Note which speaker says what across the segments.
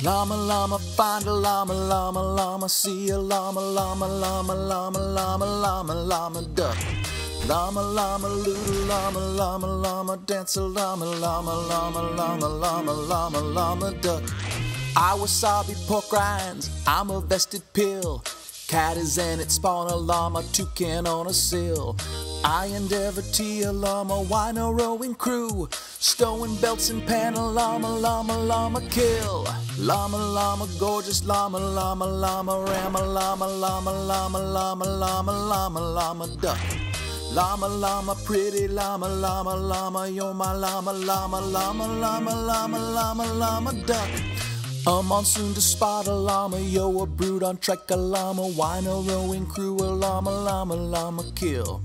Speaker 1: Llama, llama, find a llama, llama, llama, see a llama, llama, llama, llama, llama, llama, llama, duck. Llama, llama, little llama, llama, llama, dance a llama, llama, llama, llama, llama, llama, llama, duck. I wasabi pork rinds, I'm a vested pill. Cat is in it, spawn a llama, toucan on a sill. I endeavor tea a llama, wino rowing crew. Stowing belts and panel, llama, llama, llama, kill. Llama, llama, gorgeous llama, llama, llama, rama, llama, llama, llama, llama, llama, llama, llama, duck. Llama, llama, pretty llama, llama, llama, you're my llama, llama, llama, llama, llama, llama, llama, duck. A monsoon to spot a llama, yo, a brood on trek a llama, wino rowing crew a llama, llama, llama, kill.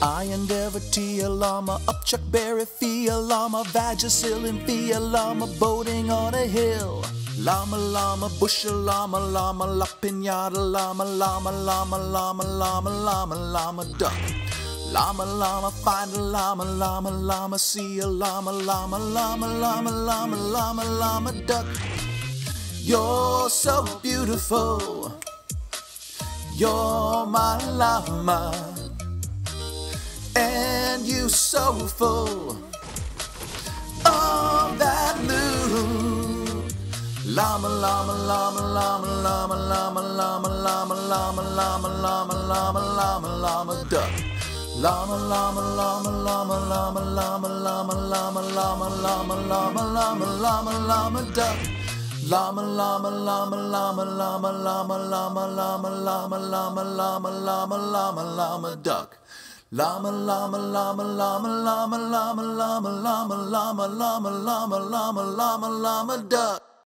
Speaker 1: I endeavor tea a llama, up Chuck Berry fee a llama, Vagisil fee a llama, boating on a hill. Llama, llama, bush a llama, llama, la pinata llama, llama, llama, llama, llama, llama, llama, duck. Llama, llama, find a llama, llama, llama, see a llama, llama, llama, llama, llama, llama, llama, duck. You're so beautiful. You're my llama. And you so full of that blue. Llama, llama, llama, llama, llama, llama, llama, llama, llama, llama, llama, llama, llama, llama, duck. Llama, llama, llama, llama, llama, llama, llama, llama, llama, llama, llama, llama, llama, llama, duck. Llama, llama, llama, llama, llama, llama, llama, llama, llama, llama, llama, llama, llama, llama, duck. Llama, llama, llama, llama, llama, llama, llama, llama, llama, llama, llama, llama, llama, llama, duck.